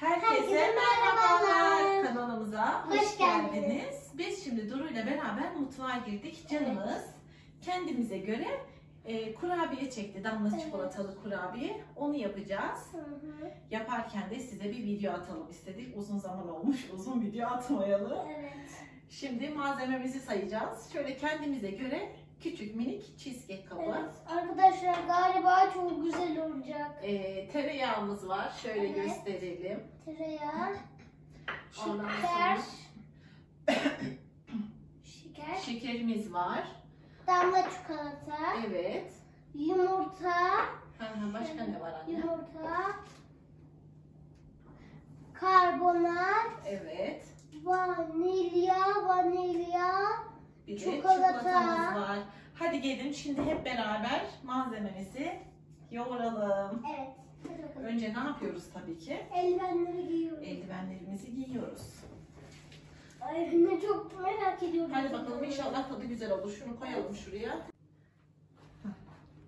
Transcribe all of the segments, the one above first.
Herkese merhabalar. Kanalımıza hoş, Hoş geldiniz. geldiniz. Biz şimdi Duru ile beraber mutfağa girdik. Canımız kendimize göre e, kurabiye çekti. Damla Evet. çikolatalı kurabiye. Onu yapacağız. Hı hı. Yaparken de size bir video atalım istedik. Uzun zaman olmuş. Uzun video atmayalı. Evet. Şimdi malzememizi sayacağız. Şöyle kendimize göre küçük minik cheesecake kabı. Evet. Arkadaşlar galiba çok güzel olacak. E, tereyağımız var. Şöyle Evet. gösterelim. Tereyağı, Ondan şeker, şeker, şekerimiz var. damla çikolata, Evet. yumurta, Başka ne var anne? yumurta, karbonat, Evet. Vanilya, vanilya, Bir Çikolata. çikolatamız var. Hadi gelin şimdi hep beraber malzememizi yoğuralım. Evet. Önce ne yapıyoruz tabii ki? Eldivenleri giyiyorum. Eldivenlerimizi giyiyoruz. Ay ne çok merak ediyorum. Hadi bakalım inşallah tadı güzel olur. Şunu koyalım şuraya.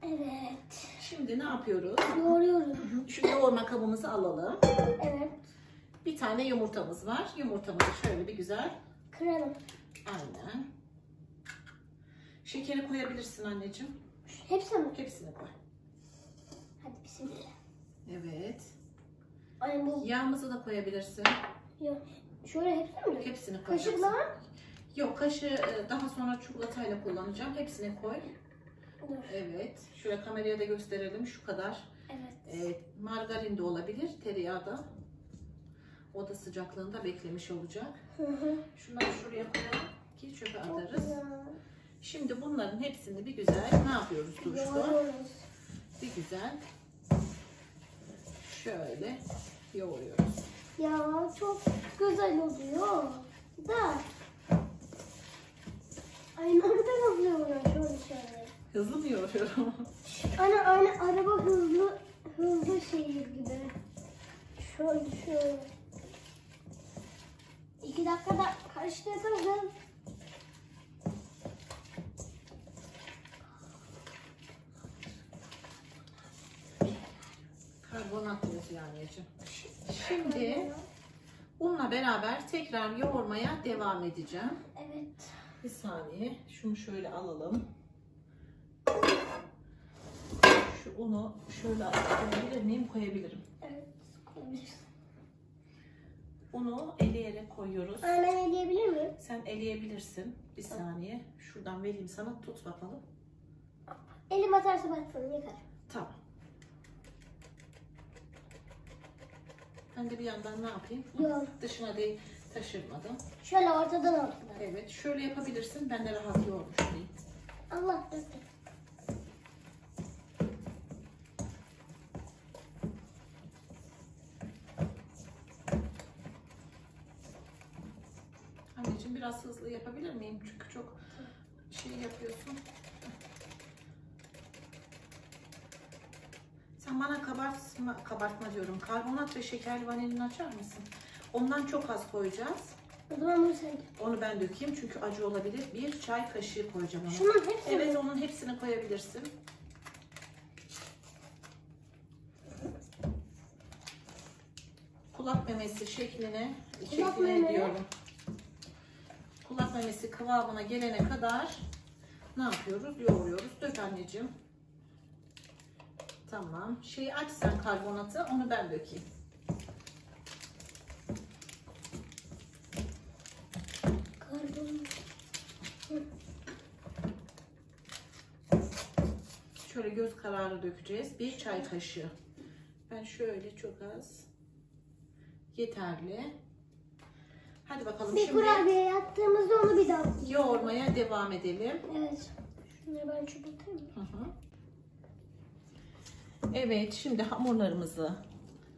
Evet. Şimdi ne yapıyoruz? Yoğuruyorum. Şu yoğurma kabımızı alalım. Evet. Bir tane yumurtamız var. Yumurtamızı şöyle bir güzel. Kıralım. Aynen. Şekeri koyabilirsin anneciğim. Hepsi mi? Hepsini koy. Hadi bismillah. Evet. Ay bu. Yağımızı da koyabilirsin. Yok. Şöyle hepsi mi? Hepsini koyacaksın. Kaşıkla? Yok kaşığı e, daha sonra çikolatayla kullanacağım. Hepsini koy. Dur. Evet. Şöyle kameraya da gösterelim. Şu kadar. Evet. E, margarin de olabilir. Tereyağı da. Oda sıcaklığında beklemiş olacak. Hı hı. Şunları şuraya koyalım ki çöpe atarız. Şimdi bunların hepsini bir güzel ne yapıyoruz Duruş'ta? Bir güzel şöyle yoğuruyoruz. Ya çok güzel oluyor. Da. Ay nereden alıyorum şöyle şöyle. Hızlı mı yoğuruyorum? Aynı aynı araba hızlı hızlı şehir gibi. Şöyle şöyle. İki dakikada karıştırdım. Karbonat yazıyor anneciğim. Şimdi unla beraber tekrar yoğurmaya devam edeceğim. Evet. Bir saniye. Şunu şöyle alalım. Şu unu şöyle koyabilir miyim? Koyabilirim. Evet. koyabilirsin. Unu eleyerek koyuyoruz. Aa, ben eleyebilir miyim? Sen eleyebilirsin. Bir saniye. Şuradan vereyim sana. Tut bakalım. Elim atarsa baksana yıkar. Tamam. Ben de bir yandan ne yapayım? Yoğur. Dışına değil taşırmadım. Şöyle ortadan ortadan. Evet. Şöyle yapabilirsin. Ben de rahat yoğurmuş olayım. Allah döktü. Anneciğim biraz hızlı yapabilir miyim? Çünkü çok şey yapıyorsun. Sen bana kabartma, kabartma diyorum. Karbonat ve şekerli vanilini açar mısın? Ondan çok az koyacağız. O zaman bunu sen. Onu ben dökeyim çünkü acı olabilir. Bir çay kaşığı koyacağım ona. Şunun hepsini. Evet onun hepsini koyabilirsin. Kulak memesi şekline, şekline meme. diyorum. Kulak memesi kıvamına gelene kadar ne yapıyoruz? Yoğuruyoruz. Dök anneciğim. Tamam. Şeyi aç sen karbonatı. Onu ben dökeyim. Karbon. Şöyle göz kararı dökeceğiz. Bir çay kaşığı. Ben şöyle çok az. Yeterli. Hadi bakalım Bir şimdi kurabiye yaptığımızda onu bir daha. yoğurmaya devam edelim. Evet. Şunları ben. Hı hı. Evet şimdi hamurlarımızı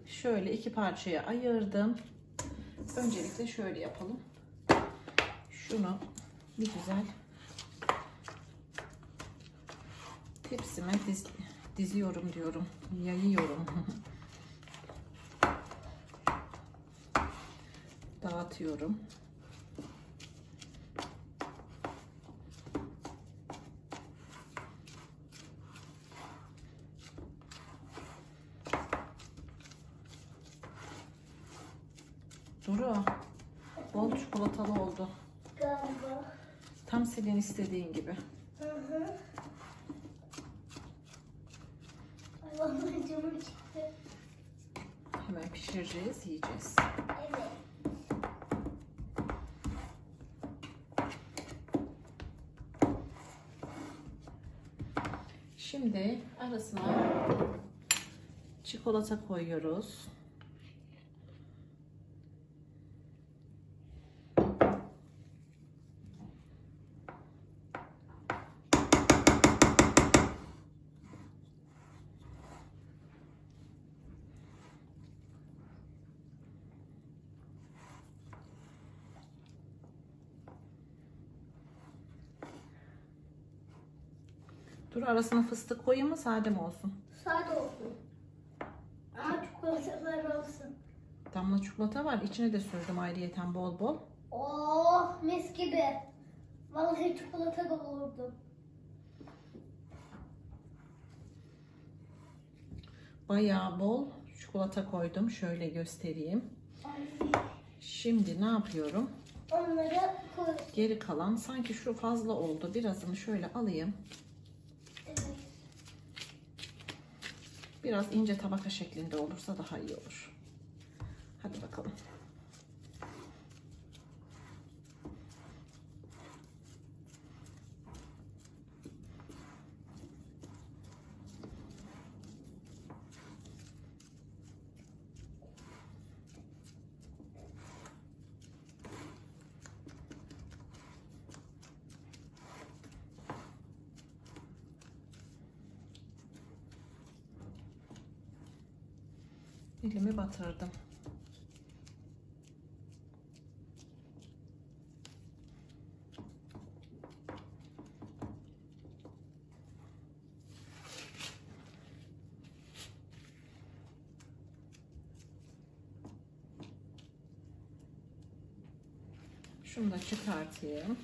şöyle iki parçaya ayırdım. Öncelikle şöyle yapalım. Şunu bir güzel tepsime diz, diziyorum diyorum. Yayıyorum. Dağıtıyorum. Duru. Bol çikolatalı oldu. Galiba. Tam senin istediğin gibi. Hı hı. Ay vallahi canım çıktı. Hemen pişireceğiz, yiyeceğiz. Şimdi arasına çikolata koyuyoruz. Dur arasına fıstık koyayım mı sade mi olsun? Sade olsun. Ama çikolatalar olsun. Damla çikolata var. İçine de sürdüm ayrıyeten bol bol. Oh mis gibi. Vallahi çikolata da olurdu. Bayağı bol çikolata koydum. Şöyle göstereyim. Şimdi ne yapıyorum? Onları koy. Geri kalan sanki şu fazla oldu. Birazını şöyle alayım. Biraz ince tabaka şeklinde olursa daha iyi olur. Hadi bakalım. Elimi batırdım. Şunu da çıkartayım.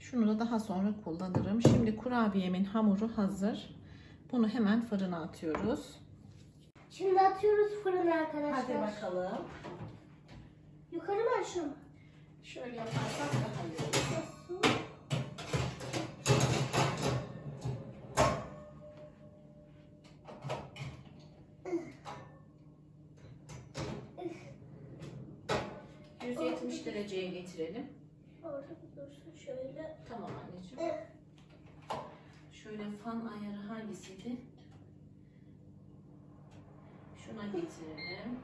Şunu da daha sonra kullanırım. Şimdi kurabiyemin hamuru hazır. Bunu hemen fırına atıyoruz. Şimdi atıyoruz fırına arkadaşlar. Hadi bakalım. Yukarı mı aşağı mı? Şöyle yaparsak daha iyi olur. ...170 dereceye getirelim. Orada dursun şöyle. Tamam anneciğim. Şöyle fan ayarı hangisiydi? Şuna getirelim.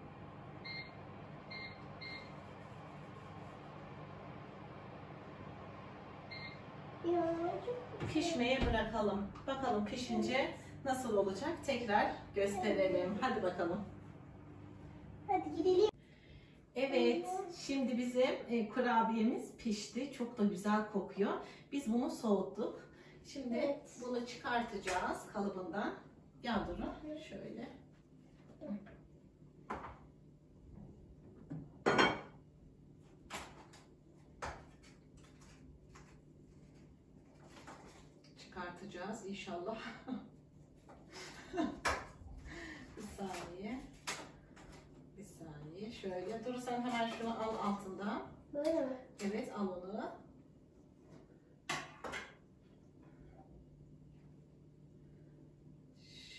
Pişmeye bırakalım. Bakalım pişince nasıl olacak? Tekrar gösterelim. Hadi bakalım. Hadi gidelim. Evet, şimdi bizim e, kurabiyemiz pişti. Çok da güzel kokuyor. Biz bunu soğuttuk. Şimdi Evet. bunu çıkartacağız kalıbından. Yandırın şöyle. Çıkartacağız inşallah. Bir saniye. Bir saniye. Şöyle. Dur sen hemen şunu al altından. Böyle mi? Evet al onu.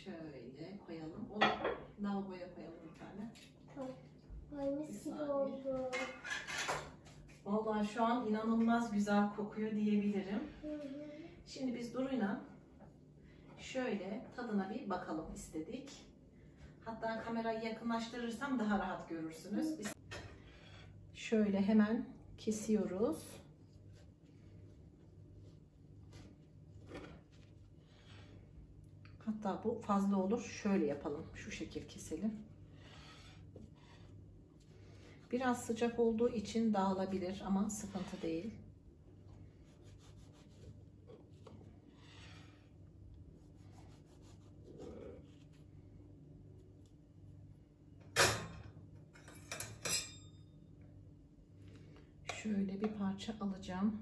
Şöyle koyalım. Onu lavaboya koyalım bir tane. Ay mis gibi oldu. Vallahi şu an inanılmaz güzel kokuyor diyebilirim. Hı hı. Şimdi biz Duru'yla şöyle tadına bir bakalım istedik. Hatta kamerayı yakınlaştırırsam daha rahat görürsünüz. Biz şöyle hemen kesiyoruz. Hatta bu fazla olur. Şöyle yapalım. Şu şekil keselim. Biraz sıcak olduğu için dağılabilir ama sıkıntı değil. Şöyle bir parça alacağım.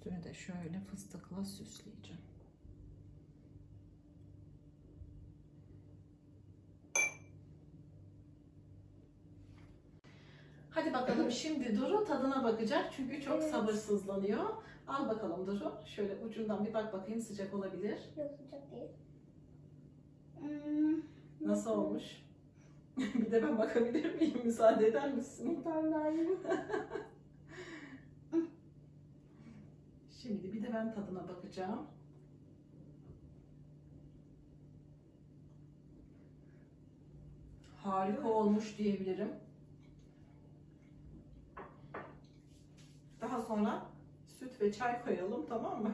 Üstünü de şöyle fıstıkla süsleyeceğim. Hadi bakalım şimdi Duru tadına bakacak çünkü çok Evet. sabırsızlanıyor. Al bakalım Duru. Şöyle ucundan bir bak bakayım sıcak olabilir. Yok sıcak değil. Hmm. Nasıl olmuş? bir de ben bakabilir miyim? Müsaade eder misin? Bir tane daha Şimdi bir de ben tadına bakacağım. Harika olmuş diyebilirim. Daha sonra süt ve çay koyalım tamam mı?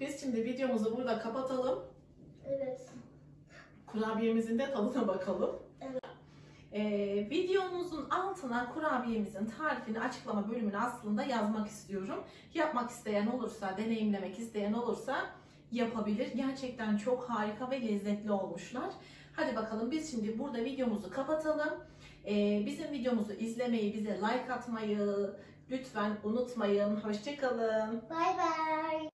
Biz şimdi videomuzu burada kapatalım. Evet. Kurabiyemizin de tadına bakalım. Ee, videomuzun altına kurabiyemizin tarifini açıklama bölümüne aslında yazmak istiyorum. Yapmak isteyen olursa, deneyimlemek isteyen olursa yapabilir. Gerçekten çok harika ve lezzetli olmuşlar. Hadi bakalım biz şimdi burada videomuzu kapatalım. Ee, bizim videomuzu izlemeyi, bize like atmayı lütfen unutmayın. Hoşçakalın. Bay bay.